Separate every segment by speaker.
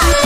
Speaker 1: Yeah.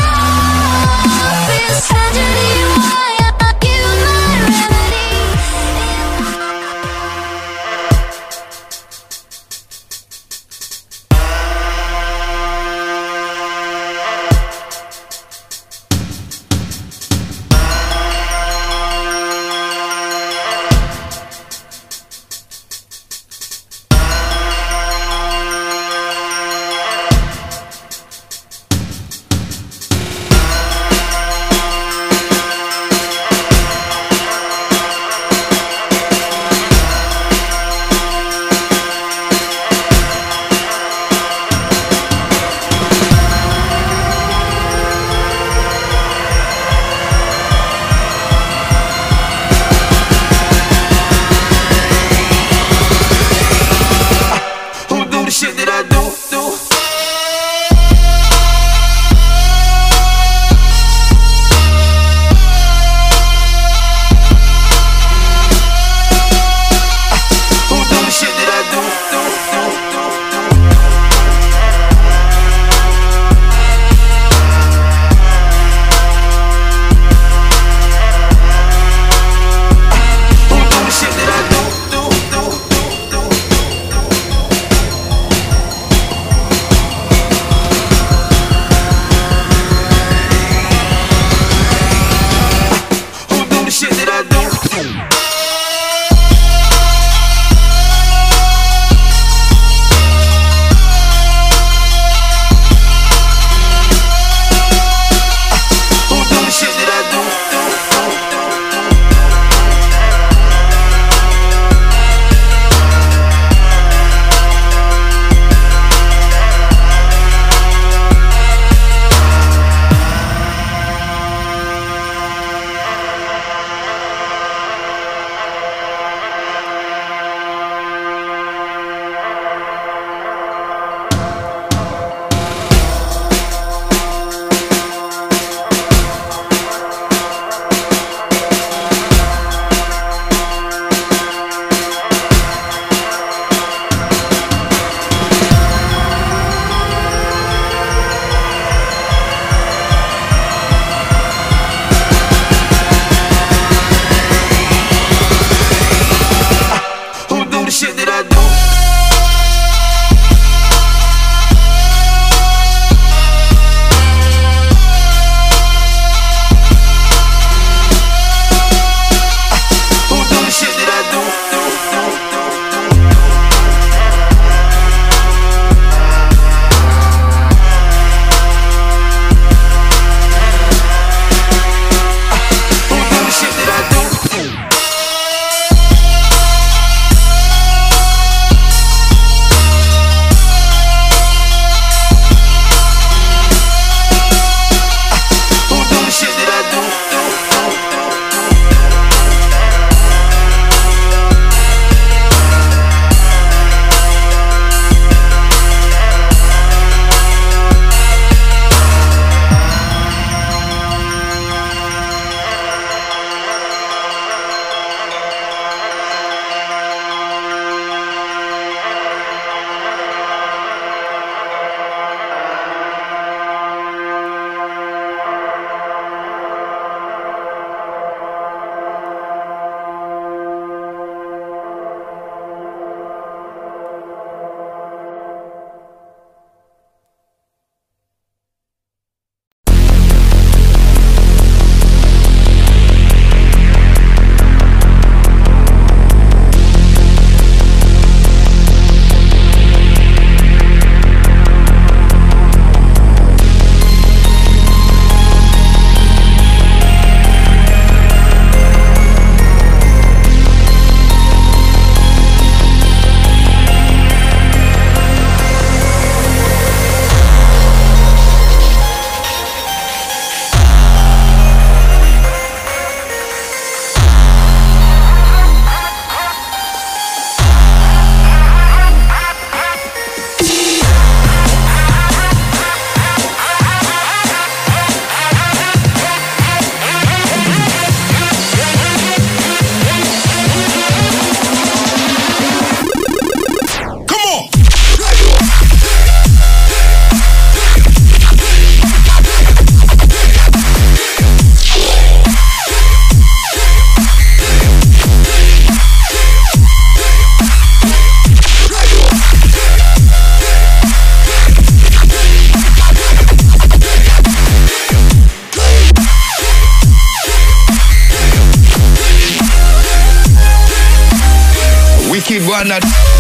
Speaker 1: iguana.